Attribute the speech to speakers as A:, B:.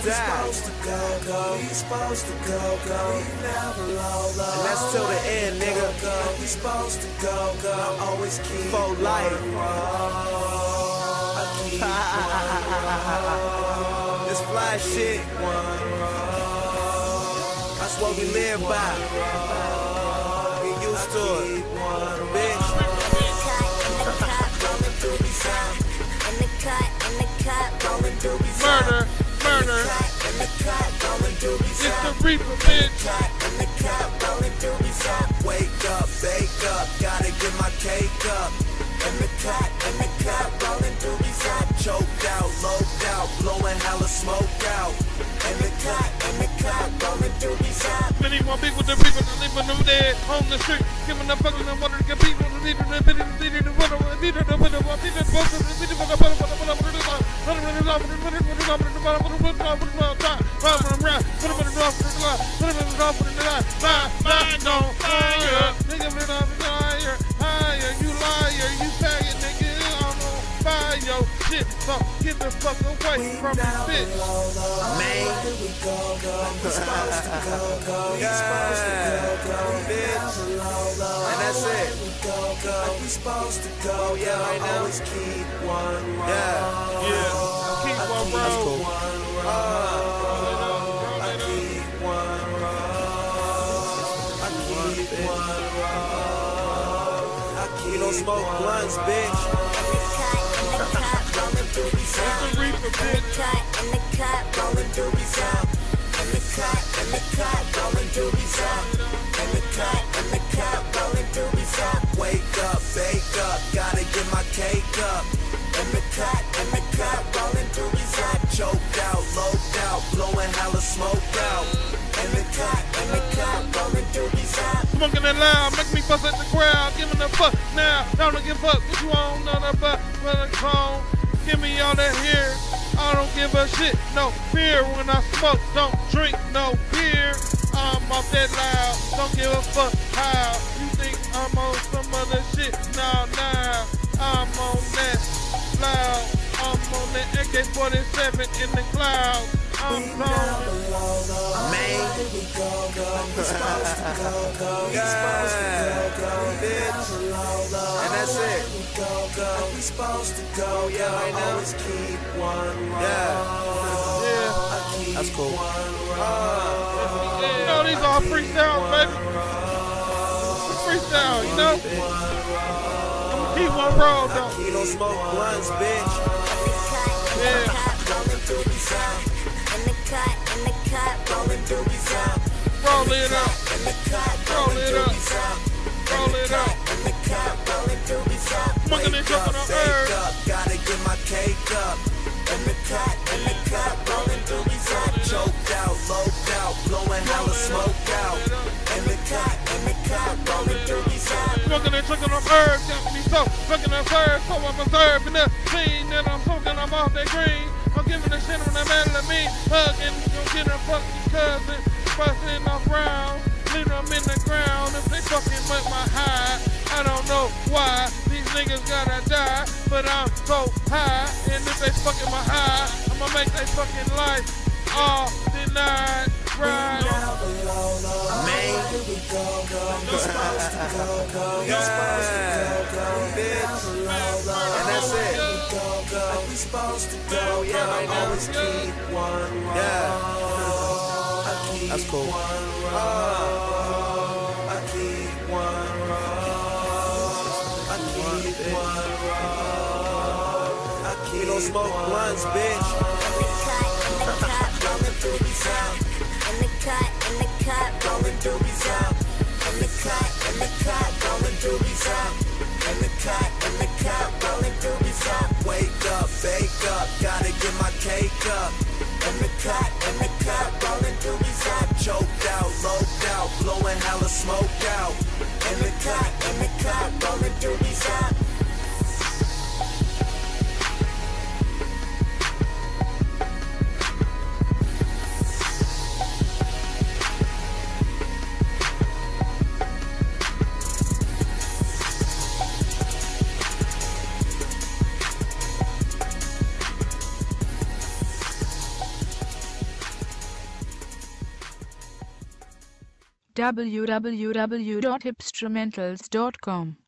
A: supposed
B: to go, go. We supposed to go, go. We never low, low.
A: And that's till the end, nigga.
B: Go, go. We supposed to go, go. I always keep for
A: life.
B: I keep
A: this fly shit.
B: That's what we
A: live by. We used to it,
B: bitch. In the cut, in the cut.
C: Murder murder.
B: It's
C: the Reaper, bitch.
B: Wake up, bake up, gotta get my cake up. In the cut, in the cut, rolling doobies up. Choked out, loped out, blowing hella smoke
A: out.
B: In the cut, in the cut, rolling doobies.
C: Many more with the Reaper, the leaving them dead on the street. Giving the fucking water to compete with the leader, the leader, the leader, the leader, the leader, the leader, the leader, the leader, the leader, the leader, the Mind on fire. Nigga. Higher, you liar. You faggot, nigga. I'm on fire. Yo, shit. So get the fuck away from bitch.
B: Go, go. Supposed to go, go. We're go, go. Go, go. Go, go. Always keep one.
A: Yeah.
B: You
A: don't smoke blunts, bitch.
B: Wake up, bake up, gotta get my cake up. In the cut, in the
C: Smoking it loud, make me bust at the crowd. Giving a fuck now, don't give a fuck. What you want, none of but the cone. Give me all that here. I don't give a shit, no fear. When I smoke, don't drink no beer. I'm off that loud, don't give a fuck how. You think I'm on some other shit? Nah, nah. I'm on that loud. I'm on that AK-47 in the cloud. I'm on
B: Man.
A: God,
B: bitch. And
A: that's it.
B: Oh, yeah,
A: right now. Yeah.
C: Yeah.
A: That's cool. Uh,
C: you know, these are freestyle, baby. Freestyle, you know? Keep one roll, though.
A: You don't smoke blunts, bitch
B: rolling doobies up.
C: Up. And drinking on. Got me so fucking absurd. So I'm observing the scene that I'm smoking. I'm off that green. I'm giving a shit on the melamine. Hugging, gonna get a fucking cousin. Busting off rounds. Leave them in the ground. If they fucking with my high, I don't know why. These niggas gotta die. But I'm so high. And if they fucking my high, I'ma make they fucking life all denied. Right.
B: Man go, you're supposed to go, go, you're supposed to go, go, bitch. And that's it. Go, go, you're supposed to go, yeah, I always keep one
A: that's cool. smoke blunts, bitch.
B: In the cut, in the cut, rolling through the sound. In the cut, in the cut, rolling through the sound. Wake up, bake up, gotta get my cake up. In the cut, in the cut, rolling doobies up. Choked out, loped out, blowing
A: hella
B: smoke
A: out.
B: In the cut,
D: www.hipstrumentals.com.